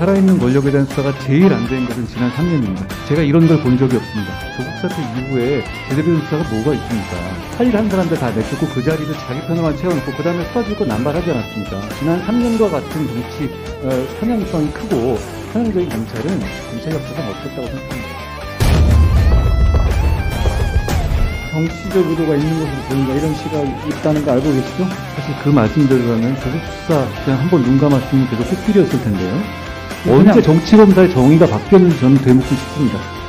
살아있는 권력에 대한 수사가 제일 안 된 것은 지난 3년입니다. 제가 이런 걸 본 적이 없습니다. 조국 사태 이후에 제대로 된 수사가 뭐가 있습니까? 할 일 한 사람들 다 내쫓고 그 자리를 자기 편으로만 채워놓고 그 다음에 줄거 남발하지 않았습니까? 지난 3년과 같은 정치 어, 편향성이 크고 편향적인 검찰은 검찰 역사상 없었다고 생각합니다. 정치적 의도가 있는 것으로 보인다 이런 시각이 있다는 거 알고 계시죠? 사실 그 말씀대로라면 조국 수사 그냥 한번 눈 감았으면 계속 흑길이었을 텐데요. 언제 정치 검사의 정의가 바뀌었는지 저는 되묻고 싶습니다.